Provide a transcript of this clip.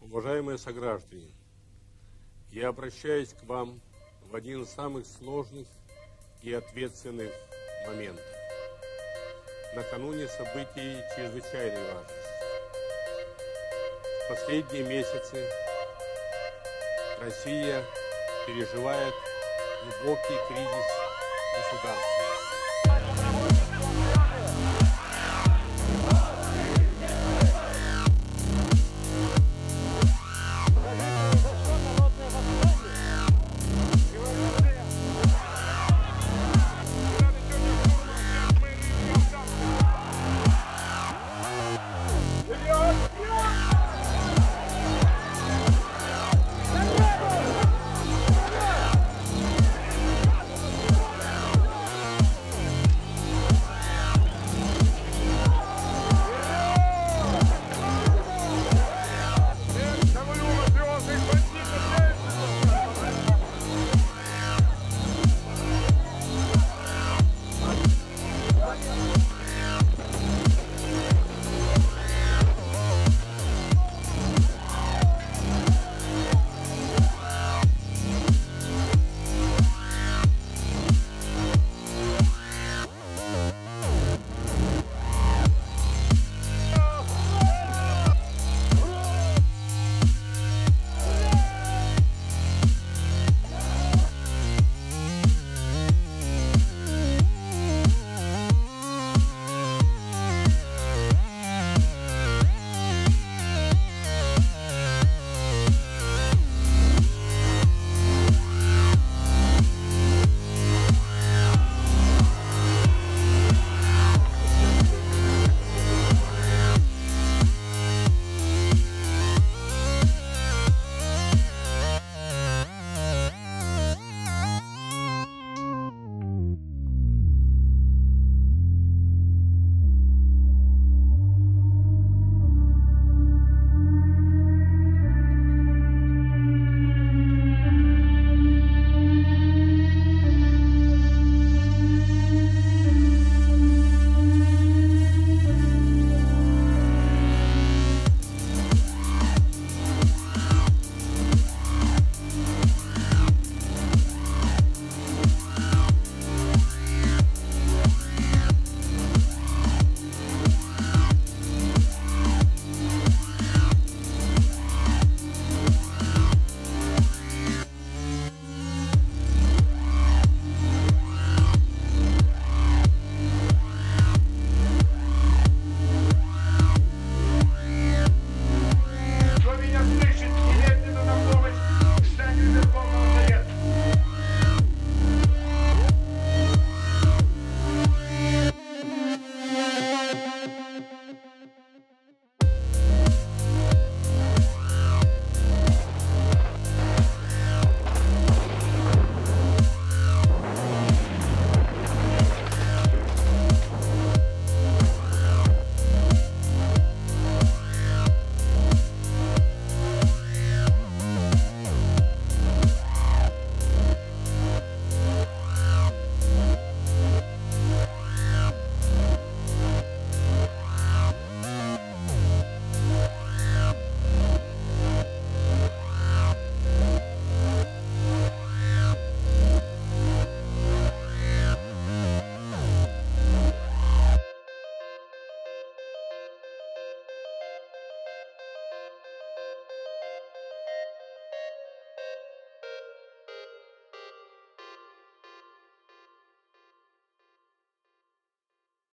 Уважаемые сограждане, я обращаюсь к вам в один из самых сложных и ответственных моментов. Накануне событий чрезвычайной важности. В последние месяцы Россия переживает глубокий кризис государства.